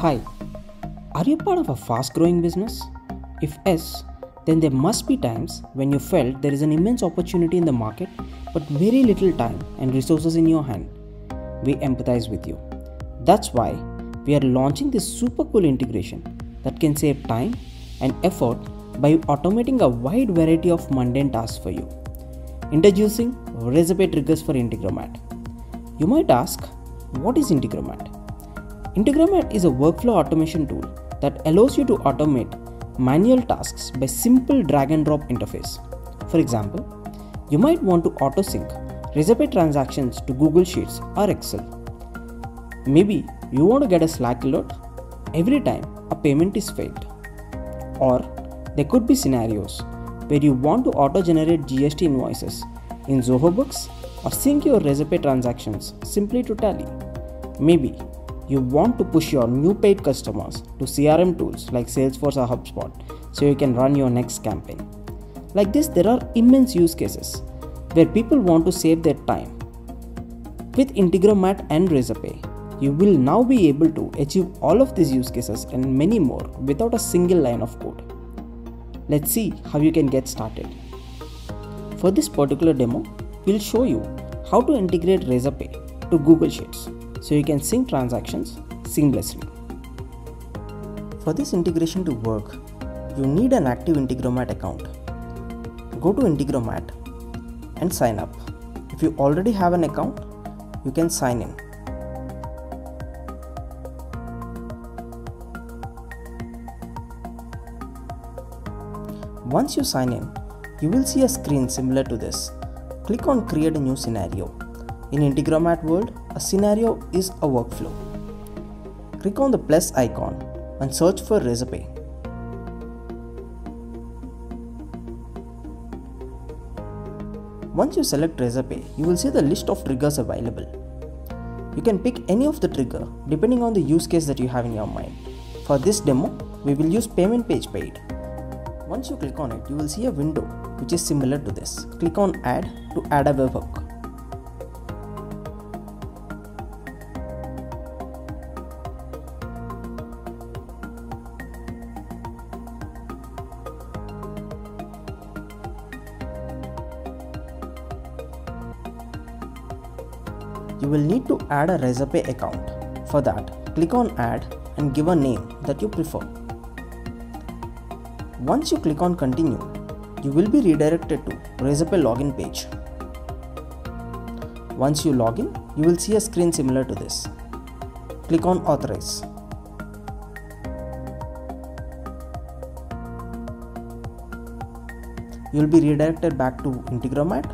Hi, are you part of a fast growing business? If yes, then there must be times when you felt there is an immense opportunity in the market but very little time and resources in your hand. We empathize with you. That's why we are launching this super cool integration that can save time and effort by automating a wide variety of mundane tasks for you. Introducing Razorpay Triggers for Integromat. You might ask, what is Integromat? Integromat is a workflow automation tool that allows you to automate manual tasks by simple drag and drop interface. For example, you might want to auto sync Razorpay transactions to Google Sheets or Excel. Maybe you want to get a Slack alert every time a payment is failed. Or there could be scenarios where you want to auto generate GST invoices in Zoho Books or sync your Razorpay transactions simply to Tally. Maybe you want to push your new paid customers to CRM tools like Salesforce or HubSpot so you can run your next campaign. Like this, there are immense use cases where people want to save their time. With Integromat and Razorpay, you will now be able to achieve all of these use cases and many more without a single line of code. Let's see how you can get started. For this particular demo, we'll show you how to integrate Razorpay to Google Sheets so you can sync transactions seamlessly. For this integration to work, you need an active Integromat account. Go to Integromat and sign up. If you already have an account, you can sign in. Once you sign in, you will see a screen similar to this. Click on create a new scenario. In Integromat world, a scenario is a workflow. Click on the plus icon and search for Razorpay. Once you select Razorpay, you will see the list of triggers available. You can pick any of the trigger depending on the use case that you have in your mind. For this demo, we will use payment page paid. Once you click on it, you will see a window which is similar to this. Click on add to add a webhook. You will need to add a Razorpay account. For that, click on add and give a name that you prefer. Once you click on continue, you will be redirected to Razorpay login page. Once you log in, you will see a screen similar to this. Click on authorize. You will be redirected back to Integromat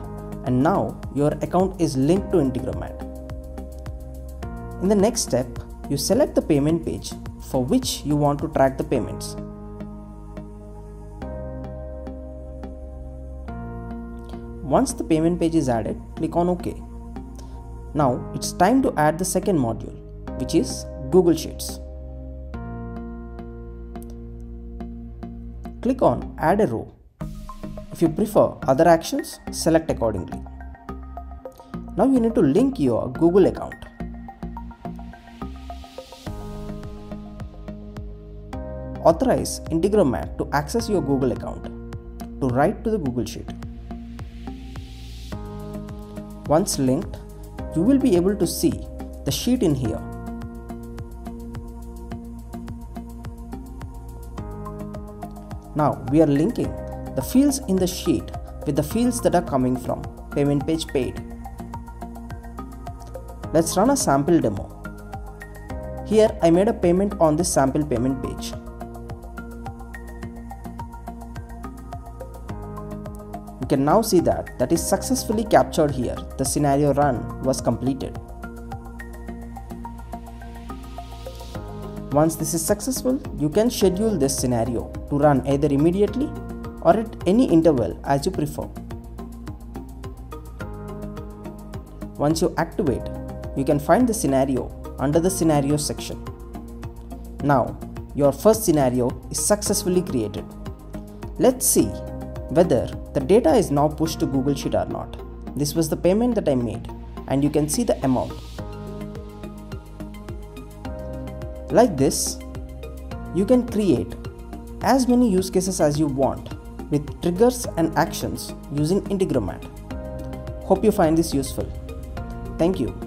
and now your account is linked to Integromat. In the next step, you select the payment page for which you want to track the payments. Once the payment page is added, click on OK. Now it's time to add the second module, which is Google Sheets. Click on Add a row. If you prefer other actions, select accordingly. Now you need to link your Google account. Authorize Integromat to access your Google account to write to the Google Sheet. Once linked, you will be able to see the sheet in here. Now we are linking the fields in the sheet with the fields that are coming from payment page paid. Let's run a sample demo. Here I made a payment on this sample payment page. You can now see that that is successfully captured here. The scenario run was completed. Once this is successful, you can schedule this scenario to run either immediately or at any interval as you prefer. Once you activate, you can find the scenario under the scenario section. Now, your first scenario is successfully created. Let's see whether the data is now pushed to Google Sheet or not. This was the payment that I made and you can see the amount. Like this, you can create as many use cases as you want with triggers and actions using Integromat. Hope you find this useful. Thank you.